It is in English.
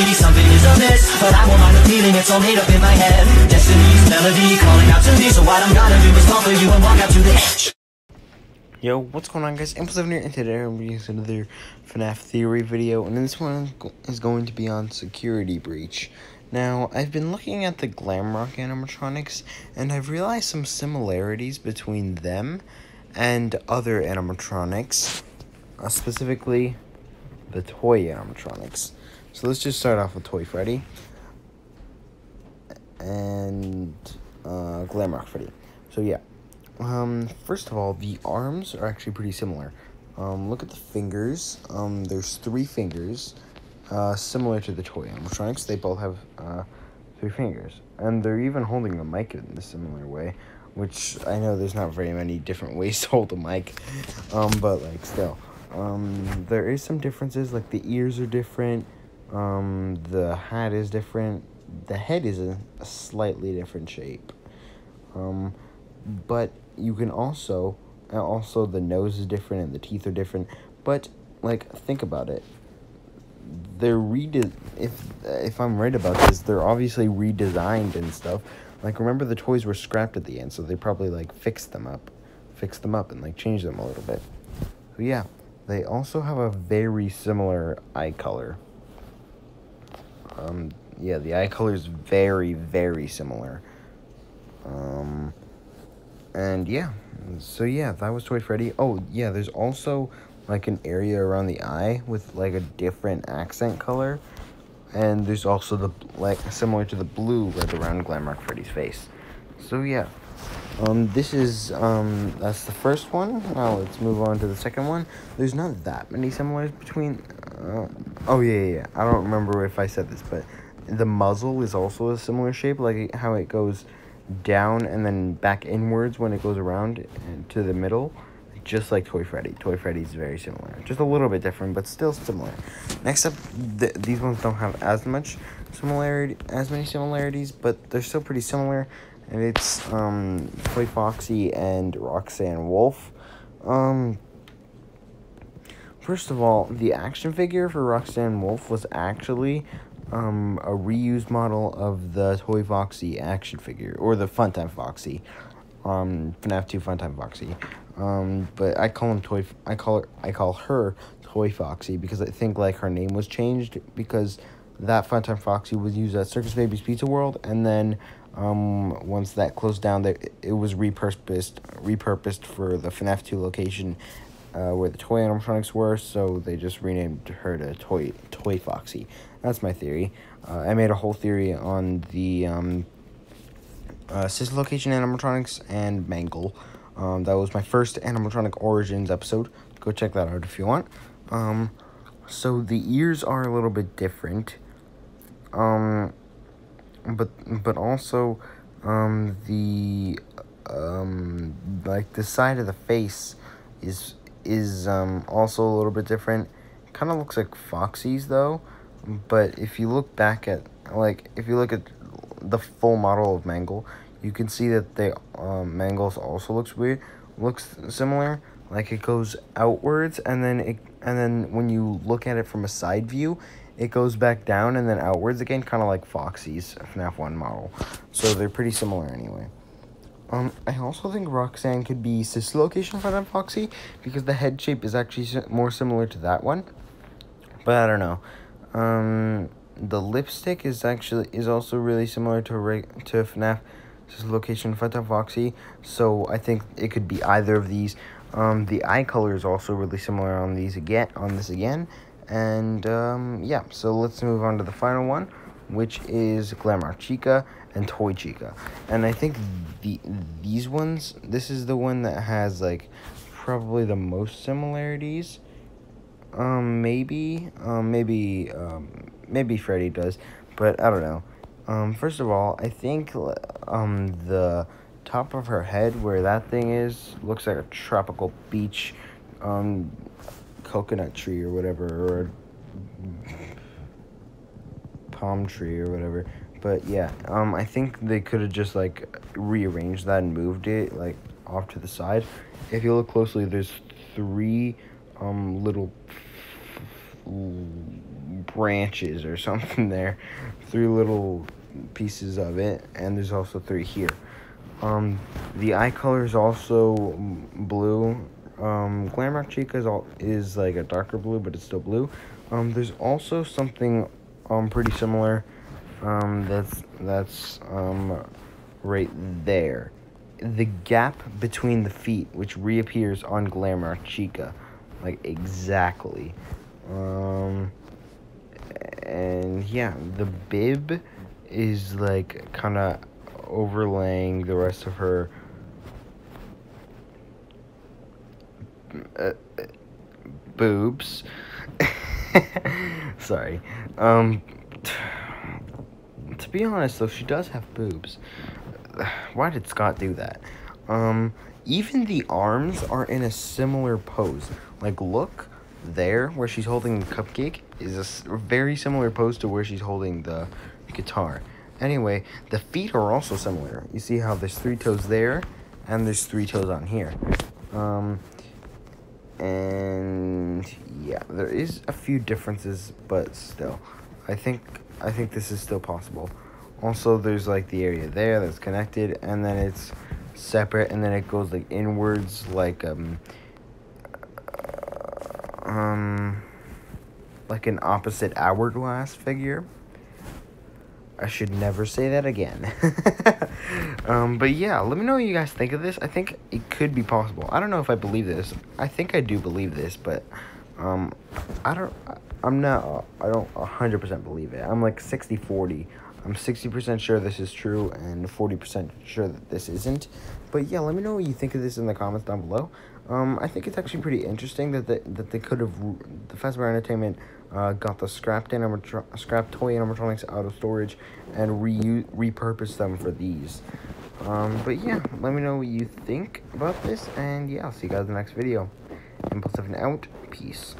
Really something is amiss But I won't mind the feeling, it's all made up in my head Destiny's melody calling out to me So what I'm gonna do is for you and walk out to the edge Yo, what's going on guys? Impulse7 here, and today I'm bringing you another FNAF theory video, and this one is going to be on security breach. Now, I've been looking at the Glamrock animatronics, and I've realized some similarities between them and other animatronics, uh, specifically the toy animatronics. So let's just start off with Toy Freddy and uh, Glamrock Freddy. So yeah, um, first of all, the arms are actually pretty similar. Um, look at the fingers. Um, there's three fingers, uh, similar to the toy animatronics. They both have uh, three fingers, and they're even holding the mic in a similar way. Which I know there's not very many different ways to hold a mic, um, but like still, um, there is some differences. Like the ears are different. Um, the hat is different. The head is a, a slightly different shape. Um, but you can also also the nose is different and the teeth are different. But like think about it. They're rede if if i'm right about this they're obviously redesigned and stuff. Like remember the toys were scrapped at the end so they probably like fixed them up fixed them up and like changed them a little bit. So yeah they also have a very similar eye color um yeah the eye color is very very similar um and yeah, so yeah, that was Toy Freddy. Oh, yeah, there's also like an area around the eye with like a different accent color. And there's also the, like, similar to the blue right around Glamrock Freddy's face. So yeah, um, this is, um, that's the first one. Now let's move on to the second one. There's not that many similarities between, uh, oh yeah, yeah, yeah, I don't remember if I said this, but the muzzle is also a similar shape, like how it goes down and then back inwards when it goes around to the middle just like Toy Freddy. Toy Freddy is very similar. Just a little bit different, but still similar. Next up, th these ones don't have as much similarity, as many similarities, but they're still pretty similar. And it's um, Toy Foxy and Roxanne Wolf. Um, first of all, the action figure for Roxanne Wolf was actually um, a reused model of the Toy Foxy action figure, or the Funtime Foxy, um, FNAF 2 Funtime Foxy. Um, but I call him Toy, I call her, I call her Toy Foxy because I think like her name was changed because that Funtime Foxy was used at Circus Baby's Pizza World, and then um, once that closed down, that it was repurposed, repurposed for the FNAF 2 location uh, where the toy animatronics were, so they just renamed her to Toy Toy Foxy. That's my theory. Uh, I made a whole theory on the um, uh, sister location animatronics and Mangle. Um, that was my first animatronic origins episode. Go check that out if you want. Um, so the ears are a little bit different. Um, but but also um, the um, like the side of the face is is um, also a little bit different. Kind of looks like Foxy's though, but if you look back at like if you look at the full model of Mangle, you can see that the um, Mangles also looks weird, looks similar. Like it goes outwards, and then it and then when you look at it from a side view, it goes back down and then outwards again, kind of like Foxy's FNAF one model. So they're pretty similar anyway. Um, I also think Roxanne could be sister location for that Foxy because the head shape is actually more similar to that one. But I don't know. Um, the lipstick is actually is also really similar to to FNAF sister location Phantom Foxy. So I think it could be either of these. Um, the eye color is also really similar on these again on this again. And um, yeah, so let's move on to the final one, which is Glamrock Chica and Toy Chica. And I think the these ones, this is the one that has like probably the most similarities. Um, maybe, um, maybe, um, maybe Freddy does, but I don't know. Um, first of all, I think, um, the top of her head where that thing is looks like a tropical beach, um, coconut tree or whatever, or palm tree or whatever. But yeah, um, I think they could have just like rearranged that and moved it like off to the side. If you look closely, there's three um little branches or something there. Three little pieces of it, and there's also three here. Um, the eye color is also blue. Um, Glamrock Chica is, all, is like a darker blue, but it's still blue. Um, there's also something um, pretty similar um, that's that's um, right there. The gap between the feet, which reappears on Glamrock Chica, like exactly. Um, and yeah, the bib is like kind of overlaying the rest of her uh, boobs. Sorry. Um, to be honest, though, she does have boobs. Why did Scott do that? Um, even the arms are in a similar pose. Like, look there, where she's holding the cupcake, is a very similar pose to where she's holding the guitar. Anyway, the feet are also similar. You see how there's three toes there, and there's three toes on here. Um, and yeah, there is a few differences, but still, I think I think this is still possible. Also, there's like the area there that's connected, and then it's separate, and then it goes like inwards, like um, um, like an opposite hourglass figure. I should never say that again. um, but yeah, let me know what you guys think of this. I think it could be possible. I don't know if I believe this. I think I do believe this, but um, I don't. I'm not. I don't 100% believe it. I'm like 60 40. I'm 60% sure this is true and 40% sure that this isn't. But yeah, let me know what you think of this in the comments down below. Um, I think it's actually pretty interesting that they, that they could have the Fazbear Entertainment uh, got the scrapped animatro- scrap toy animatronics out of storage and re repurposed them for these. Um, but yeah, let me know what you think about this, and yeah, I'll see you guys in the next video. Impulse 7 out. Peace.